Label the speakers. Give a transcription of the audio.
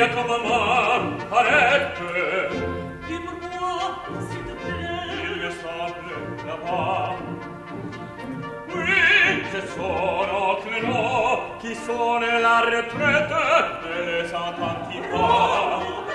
Speaker 1: dit à ta arrête
Speaker 2: s'il te plaît
Speaker 1: Il me semble là-bas Oui, ce sono Clément Qui sonne la retraite de les antipas